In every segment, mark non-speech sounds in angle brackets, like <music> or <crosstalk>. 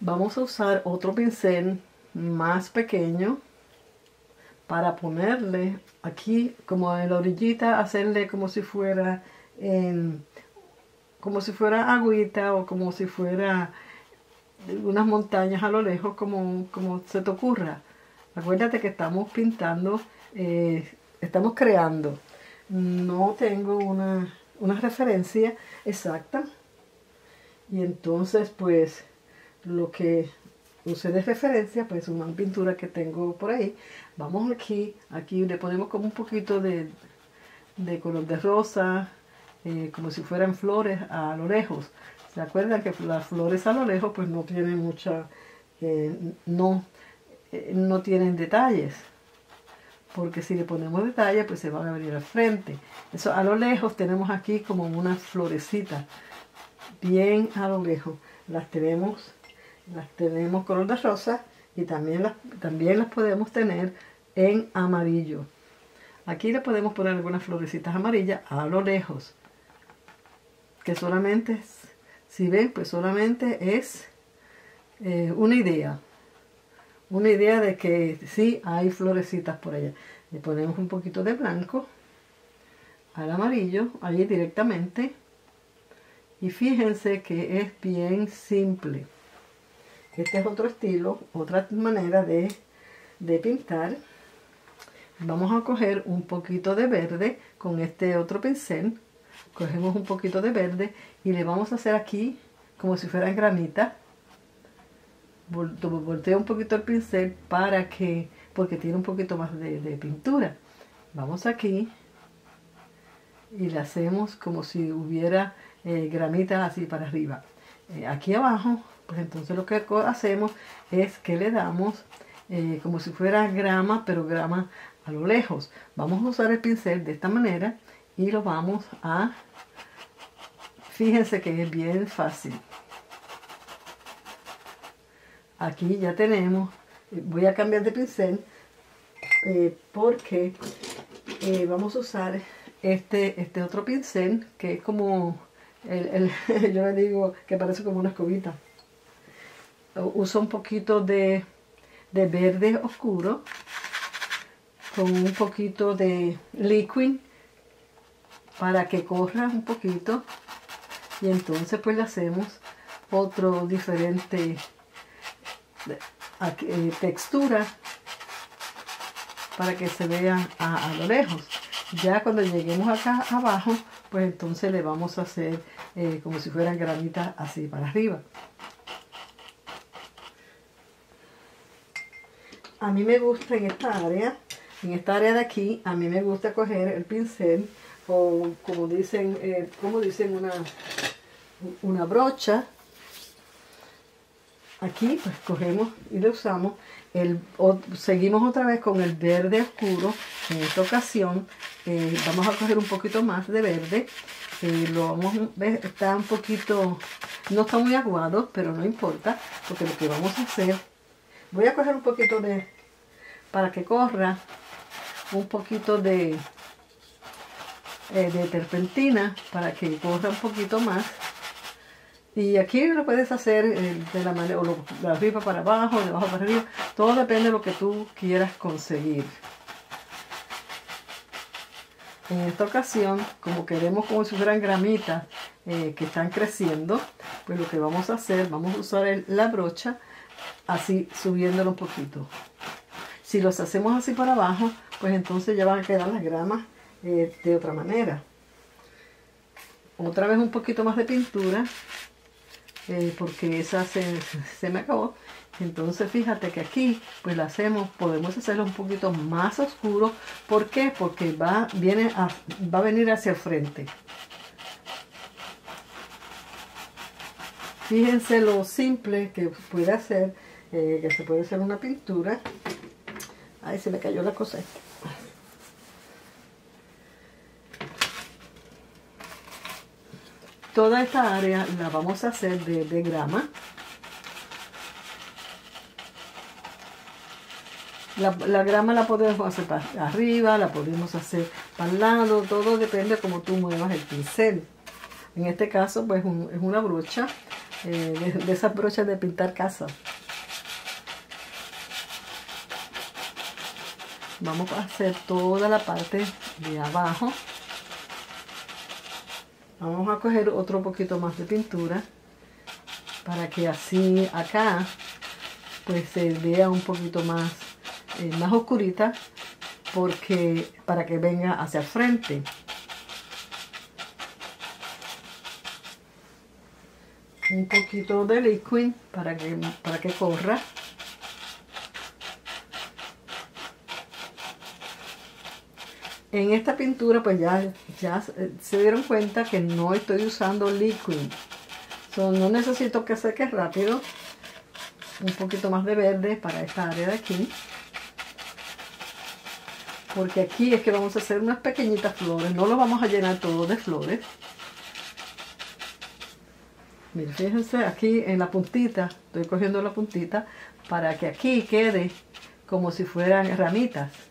vamos a usar otro pincel más pequeño para ponerle aquí como en la orillita hacerle como si fuera en, como si fuera agüita o como si fuera unas montañas a lo lejos como, como se te ocurra. Acuérdate que estamos pintando eh, estamos creando. No tengo una, una referencia exacta y entonces pues lo que usé de referencia, pues una pintura que tengo por ahí. Vamos aquí, aquí le ponemos como un poquito de, color de rosa, eh, como si fueran flores a lo lejos. ¿Se acuerdan que las flores a lo lejos pues no tienen mucha, eh, no, eh, no tienen detalles? Porque si le ponemos detalles pues se van a venir al frente. Eso a lo lejos tenemos aquí como una florecita, bien a lo lejos. Las tenemos las tenemos color de rosa y también las, también las podemos tener en amarillo. Aquí le podemos poner algunas florecitas amarillas a lo lejos. Que solamente, si ven, pues solamente es eh, una idea. Una idea de que sí hay florecitas por allá. Le ponemos un poquito de blanco al amarillo, allí directamente. Y fíjense que es bien simple. Este es otro estilo, otra manera de, pintar. Vamos a coger un poquito de verde con este otro pincel. Cogemos un poquito de verde y le vamos a hacer aquí como si fuera granita. Volteo un poquito el pincel para que, porque tiene un poquito más de, pintura. Vamos aquí y le hacemos como si hubiera eh, gramita así para arriba. Eh, aquí abajo pues entonces lo que hacemos es que le damos eh, como si fuera grama, pero grama a lo lejos. Vamos a usar el pincel de esta manera y lo vamos a... Fíjense que es bien fácil. Aquí ya tenemos, eh, voy a cambiar de pincel porque vamos a usar este, este otro pincel que es como, el, <laughs> yo le digo que parece como una escobita. Uso un poquito de, verde oscuro con un poquito de liquid para que corra un poquito. Y entonces pues le hacemos otro diferente eh, textura para que se vea a, lo lejos. Ya cuando lleguemos acá abajo pues entonces le vamos a hacer eh, como si fueran granitas así para arriba a mí me gusta en esta área, en esta área de aquí, a mí me gusta coger el pincel o como dicen, eh, como dicen una, una brocha. Aquí pues cogemos y le usamos, seguimos otra vez con el verde oscuro. En esta ocasión eh, vamos a coger un poquito más de verde. Eh, lo vamos a está un poquito, no está muy aguado, pero no importa, porque lo que vamos a hacer Voy a coger un poquito de, para que corra, un poquito de, eh, de terpentina para que corra un poquito más. Y aquí lo puedes hacer eh, de la manera, o de arriba para abajo, de abajo para arriba. Todo depende de lo que tú quieras conseguir. En esta ocasión, como queremos como si fueran gramitas eh, que están creciendo, pues lo que vamos a hacer, vamos a usar la brocha así subiéndolo un poquito. Si los hacemos así para abajo, pues entonces ya van a quedar las gramas eh, de otra manera. Otra vez un poquito más de pintura, eh, porque esa se, me acabó. Entonces fíjate que aquí pues la hacemos, podemos hacerlo un poquito más oscuro. ¿Por qué? Porque va, viene va a venir hacia el frente. Fíjense lo simple que puede hacer eh, que se puede hacer una pintura. Ay, se me cayó la cosa. Toda esta área la vamos a hacer de, grama. La, grama la podemos hacer para arriba, la podemos hacer para el lado, todo depende de cómo tú muevas el pincel. En este caso, pues es una brocha, eh, de, de esas brochas de pintar casa. Vamos a hacer toda la parte de abajo. Vamos a coger otro poquito más de pintura para que así acá pues se vea un poquito más, eh, más oscurita porque para que venga hacia frente. Un poquito de liquid para que, para que corra. En esta pintura pues ya, ya se dieron cuenta que no estoy usando liquid. no necesito que seque rápido. Un poquito más de verde para esta área de aquí. Porque aquí es que vamos a hacer unas pequeñitas flores. No lo vamos a llenar todo de flores. Miren, fíjense aquí en la puntita. Estoy cogiendo la puntita para que aquí quede como si fueran ramitas.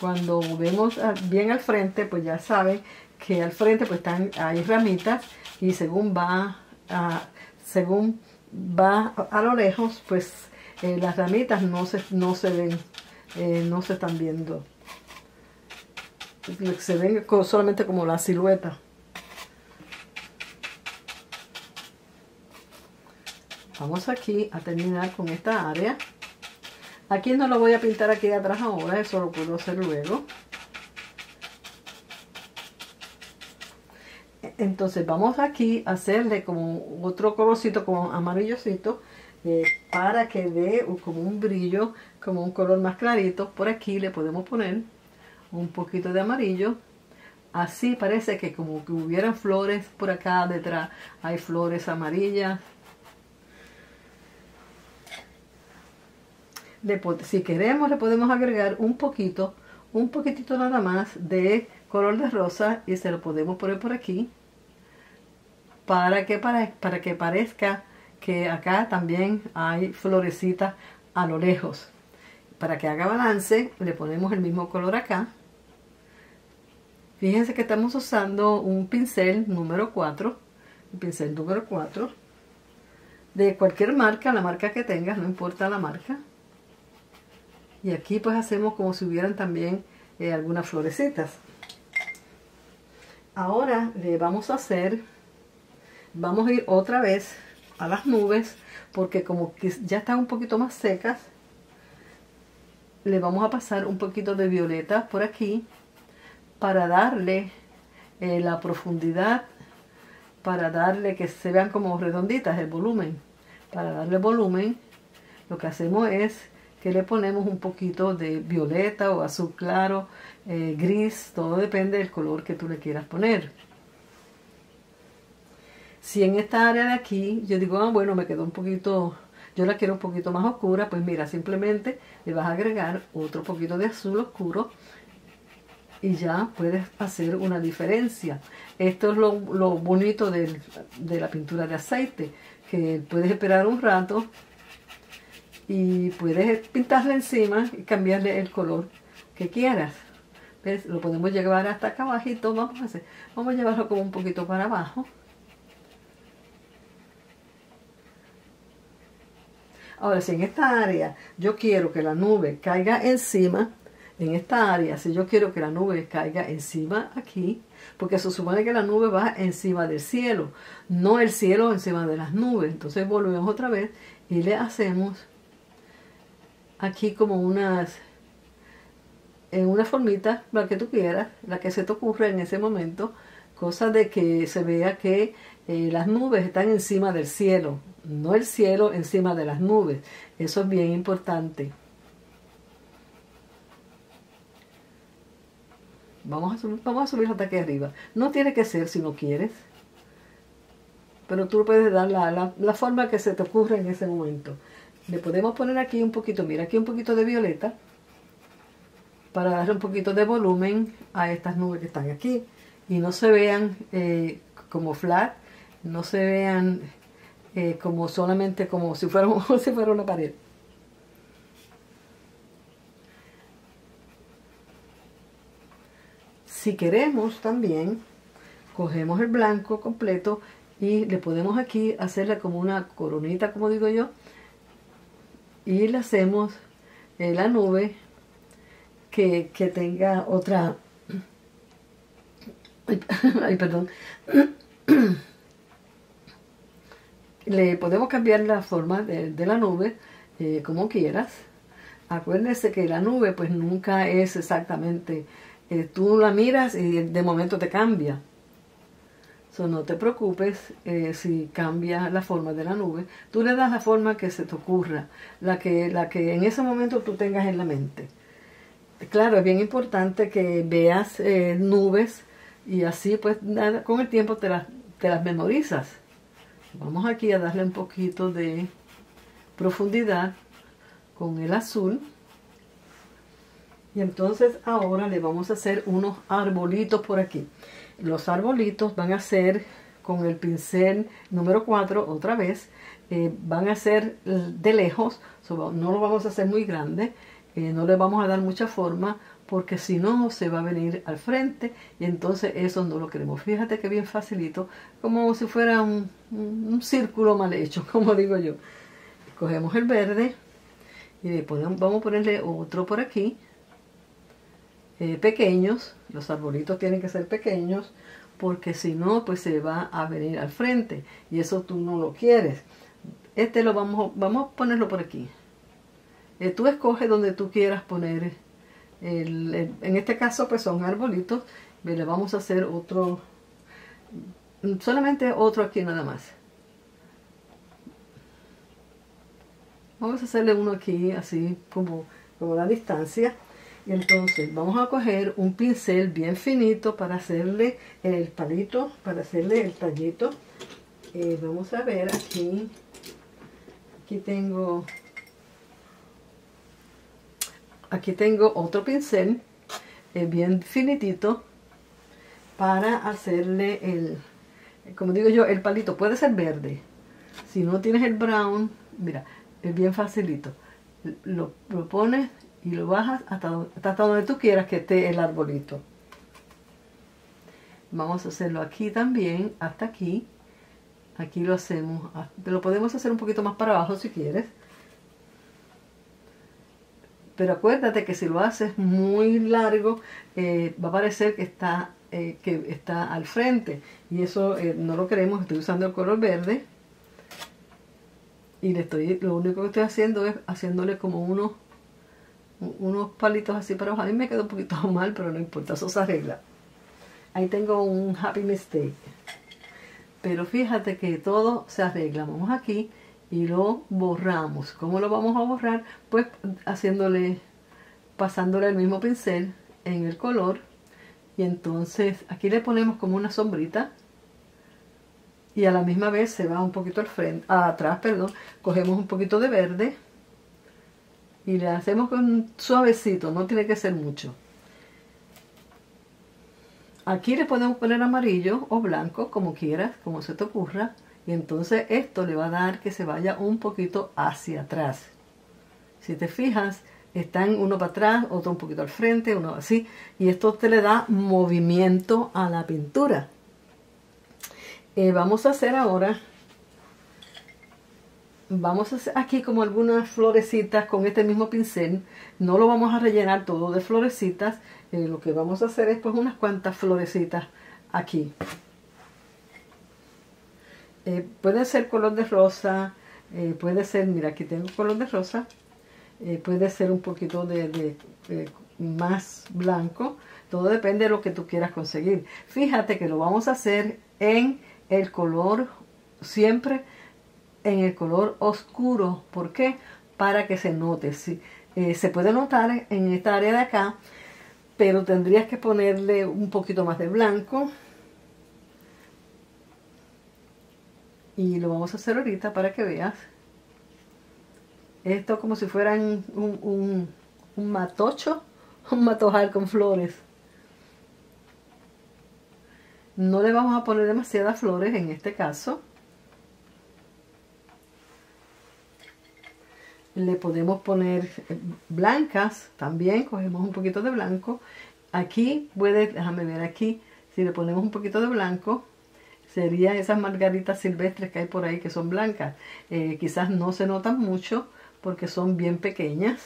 Cuando vemos bien al frente, pues ya saben que al frente pues están, hay ramitas y según va a, según va a lo lejos, pues eh, las ramitas no se, no se ven, eh, no se están viendo. Se ven solamente como la silueta. Vamos aquí a terminar con esta área. Aquí no lo voy a pintar aquí atrás ahora, eso lo puedo hacer luego. Entonces vamos aquí a hacerle como otro colorcito, como amarillosito, eh, para que dé como un brillo, como un color más clarito. Por aquí le podemos poner un poquito de amarillo. Así parece que como que hubieran flores por acá detrás. Hay flores amarillas, si queremos le podemos agregar un poquito, un poquitito nada más de color de rosa y se lo podemos poner por aquí para que, para, para que parezca que acá también hay florecitas a lo lejos. Para que haga balance le ponemos el mismo color acá. Fíjense que estamos usando un pincel número 4, un pincel número 4 de cualquier marca, la marca que tengas, no importa la marca. Y aquí pues hacemos como si hubieran también eh, algunas florecitas. Ahora le vamos a hacer, vamos a ir otra vez a las nubes, porque como que ya están un poquito más secas, le vamos a pasar un poquito de violeta por aquí, para darle eh, la profundidad, para darle que se vean como redonditas el volumen. Para darle volumen, lo que hacemos es que le ponemos un poquito de violeta o azul claro, eh, gris, todo depende del color que tú le quieras poner. Si en esta área de aquí yo digo, ah, bueno, me quedó un poquito, yo la quiero un poquito más oscura, pues mira, simplemente le vas a agregar otro poquito de azul oscuro y ya puedes hacer una diferencia. Esto es lo, bonito de la pintura de aceite, que puedes esperar un rato y puedes pintarle encima y cambiarle el color que quieras. ¿Ves? Lo podemos llevar hasta acá abajito, vamos a hacer, vamos a llevarlo como un poquito para abajo. Ahora, si en esta área yo quiero que la nube caiga encima, en esta área, si yo quiero que la nube caiga encima aquí, porque se supone que la nube va encima del cielo, no el cielo encima de las nubes. Entonces volvemos otra vez y le hacemos aquí como unas, en una formita, la que tú quieras, la que se te ocurra en ese momento, cosa de que se vea que eh, las nubes están encima del cielo, no el cielo encima de las nubes. Eso es bien importante. Vamos a, subir, vamos a subir hasta aquí arriba. No tiene que ser si no quieres. Pero tú puedes dar la, la forma que se te ocurra en ese momento. Le podemos poner aquí un poquito, mira aquí un poquito de violeta para darle un poquito de volumen a estas nubes que están aquí y no se vean eh, como flat, no se vean eh, como solamente como si fuera, <laughs> como si fuera una pared. Si queremos también, cogemos el blanco completo y le podemos aquí hacerle como una coronita, como digo yo, y le hacemos la nube que, que tenga otra... Ay, <laughs> perdón. <clears throat> le podemos cambiar la forma de, la nube eh, como quieras. Acuérdense que la nube pues nunca es exactamente, eh, tú la miras y de momento te cambia. No te preocupes eh, si cambia la forma de la nube. Tú le das la forma que se te ocurra, la que, la que en ese momento tú tengas en la mente. Claro, es bien importante que veas nubes y así pues con el tiempo te las, te las memorizas. Vamos aquí a darle un poquito de profundidad con el azul. Y entonces ahora le vamos a hacer unos arbolitos por aquí. Los arbolitos van a ser con el pincel número 4 otra vez. Eh, van a ser de lejos, no lo vamos a hacer muy grande, eh, no le vamos a dar mucha forma porque si no se va a venir al frente y entonces eso no lo queremos. Fíjate que bien facilito, como si fuera un, círculo mal hecho, <laughs> como digo yo. Cogemos el verde y vamos a ponerle otro por aquí, eh, pequeños, los arbolitos tienen que ser pequeños porque si no pues se va a venir al frente y eso tú no lo quieres. Este lo vamos, vamos a ponerlo por aquí. Eh, tú escoges donde tú quieras poner en este caso pues son arbolitos. Le vamos a hacer otro, solamente otro aquí nada más. Vamos a hacerle uno aquí así como, como la distancia. Y entonces vamos a coger un pincel bien finito para hacerle el palito, para hacerle el tallito. Eh, vamos a ver aquí, aquí tengo aquí tengo otro pincel eh, bien finitito para hacerle el, como digo yo, el palito puede ser verde. Si no tienes el brown, mira, es bien facilito. Lo, pones y lo bajas hasta, hasta donde tú quieras que esté el arbolito. Vamos a hacerlo aquí también, hasta aquí. Aquí lo hacemos, lo podemos hacer un poquito más para abajo si quieres. Pero acuérdate que si lo haces muy largo, eh, va a parecer que está, eh, que está al frente. Y eso eh, no lo queremos. Estoy usando el color verde. Y le estoy, lo único que estoy haciendo es haciéndole como unos, unos palitos así para abajo. A mí me quedó un poquito <laughs> mal, pero no importa, eso se arregla. Ahí tengo un happy mistake. Pero fíjate que todo se arregla. Vamos aquí y lo borramos. ¿Cómo lo vamos a borrar? Pues haciéndole, pasándole el mismo pincel en el color y entonces aquí le ponemos como una sombrita y a la misma vez se va un poquito al frente, atrás, perdón, cogemos un poquito de verde y le hacemos con suavecito, no tiene que ser mucho. Aquí le podemos poner amarillo o blanco, como quieras, como se te ocurra. Y entonces esto le va a dar que se vaya un poquito hacia atrás. Si te fijas, están uno para atrás, otro un poquito al frente, uno así. Y esto te le da movimiento a la pintura. Eh, vamos a hacer ahora, vamos a hacer aquí como algunas florecitas con este mismo pincel. No lo vamos a rellenar todo de florecitas. Eh, lo que vamos a hacer es pues unas cuantas florecitas aquí. Eh, puede ser color de rosa, eh, puede ser, mira aquí tengo color de rosa, puede ser un poquito de, más blanco, todo depende de lo que tú quieras conseguir. Fíjate que lo vamos a hacer en el color, siempre en el color oscuro. ¿Por qué? Para que se note. Si, se puede notar en esta área de acá, pero tendrías que ponerle un poquito más de blanco y lo vamos a hacer ahorita para que veas esto como si fueran un, un, matocho <laughs> un matojal con flores no le vamos a poner demasiadas flores en este caso le podemos poner blancas también cogemos un poquito de blanco aquí puede déjame ver aquí Si le ponemos un poquito de blanco, serían esas margaritas silvestres que hay por ahí que son blancas. Eh, quizás no se notan mucho porque son bien pequeñas.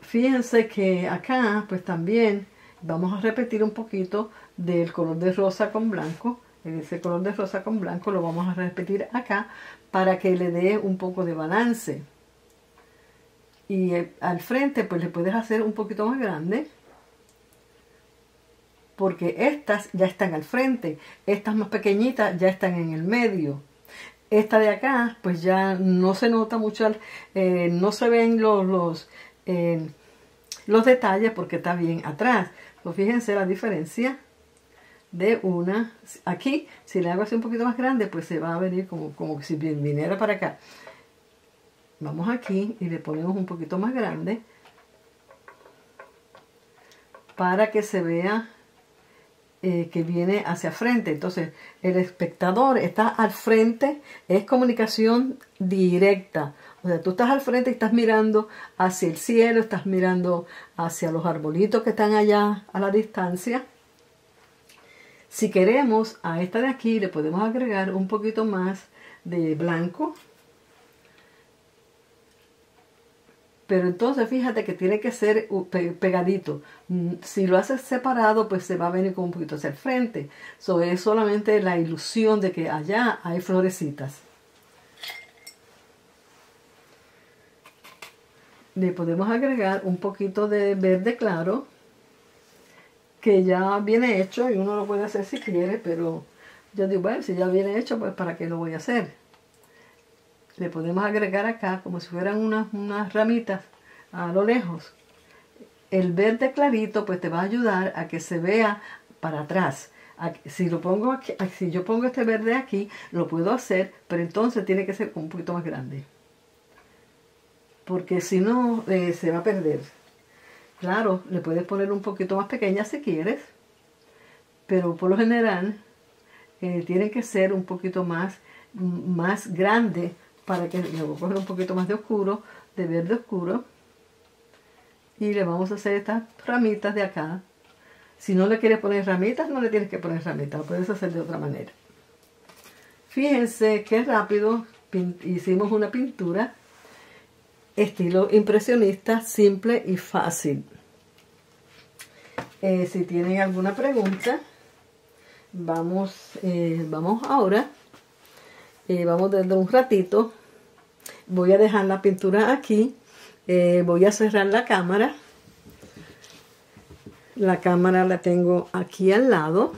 Fíjense que acá pues también vamos a repetir un poquito del color de rosa con blanco. Ese color de rosa con blanco lo vamos a repetir acá para que le dé un poco de balance. Y eh, al frente pues le puedes hacer un poquito más grande porque estas ya están al frente, estas más pequeñitas ya están en el medio. Esta de acá, pues ya no se nota mucho, eh, no se ven los, los, eh, los detalles porque está bien atrás. Pues fíjense la diferencia de una. Aquí, si le hago así un poquito más grande, pues se va a venir como, como si viniera para acá. Vamos aquí y le ponemos un poquito más grande para que se vea eh, que viene hacia frente. Entonces, el espectador está al frente, es comunicación directa. O sea, tú estás al frente y estás mirando hacia el cielo, estás mirando hacia los arbolitos que están allá a la distancia. Si queremos, a esta de aquí le podemos agregar un poquito más de blanco Pero entonces fíjate que tiene que ser pegadito. Mm, si lo haces separado, pues se va a venir como un poquito hacia el frente. Eso es solamente la ilusión de que allá hay florecitas. Le podemos agregar un poquito de verde claro, que ya viene hecho y uno lo puede hacer si quiere, pero yo digo, bueno, si ya viene hecho, pues ¿para qué lo voy a hacer? le podemos agregar acá como si fueran unas, ramitas a lo lejos. El verde clarito pues te va a ayudar a que se vea para atrás. Si, lo pongo si yo pongo este verde aquí, lo puedo hacer, pero entonces tiene que ser un poquito más grande. Porque si no, eh, se va a perder. Claro, le puedes poner un poquito más pequeña si quieres, pero por lo general eh, tiene que ser un poquito más, más grande para que le voy a coger un poquito más de oscuro, de verde oscuro. Y le vamos a hacer estas ramitas de acá. Si no le quieres poner ramitas, no le tienes que poner ramitas, lo puedes hacer de otra manera. Fíjense qué rápido hicimos una pintura estilo impresionista, simple y fácil. Eh, si tienen alguna pregunta, vamos, eh, vamos ahora eh, vamos darle un ratito. Voy a dejar la pintura aquí. Voy a cerrar la cámara. La cámara la tengo aquí al lado.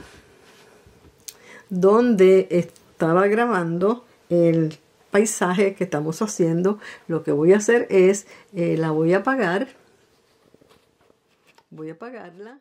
Donde estaba grabando el paisaje que estamos haciendo. Lo que voy a hacer es, eh, la voy a apagar. Voy a apagarla.